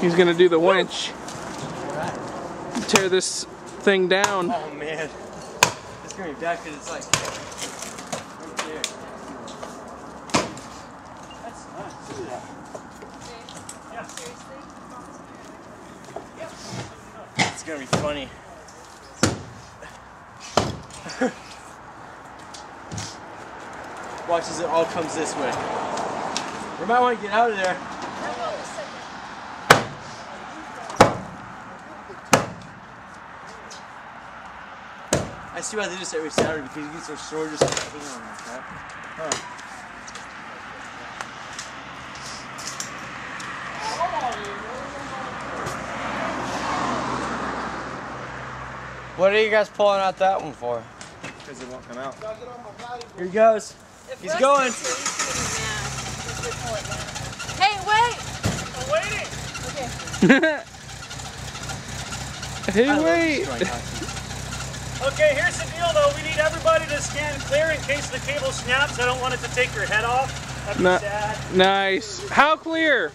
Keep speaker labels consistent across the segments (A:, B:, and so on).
A: He's gonna do the winch. Tear this thing down.
B: Oh man. It's gonna be bad because it's like right there. That's. It's gonna be funny. Watch as it all comes this way. We might want to get out of there. I see why they do this every Saturday because you get so short just like on like that. Huh. What are you guys pulling out that one for?
C: Because it won't come out.
B: Here he goes.
D: If
B: He's going.
D: gets here, he's gonna be mad. Just pull it down. Hey, wait!
C: I'm waiting.
D: Okay.
A: hey,
B: I
A: wait.
C: Okay, here's the deal though. We need everybody to stand clear in case the cable snaps. I don't want it to take your head off. That'd be
A: No.
C: sad.
A: Nice. How clear?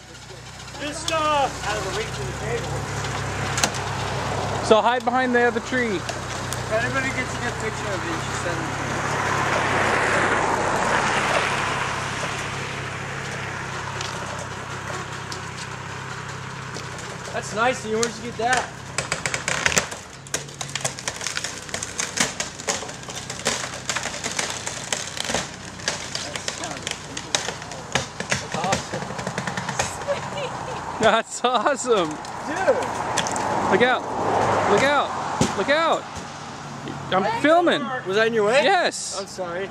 C: Just uh, out of the reach of the cable.
A: So hide behind the other tree.
B: If anybody gets a good picture of it, you should send it to me. That's nice, Ian. Where'd you get that? That's awesome. Dude!
A: Look out. Look out. Look out. I'm filming.
B: Was that in your way?
A: Yes.
B: I'm sorry.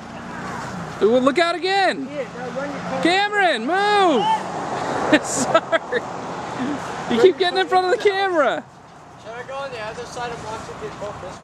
A: Well, Look out again.
B: Yeah, now run your.
A: Cameron, move. Sorry. You keep getting in front of the camera.
B: Should I go on the other side and watch it get both this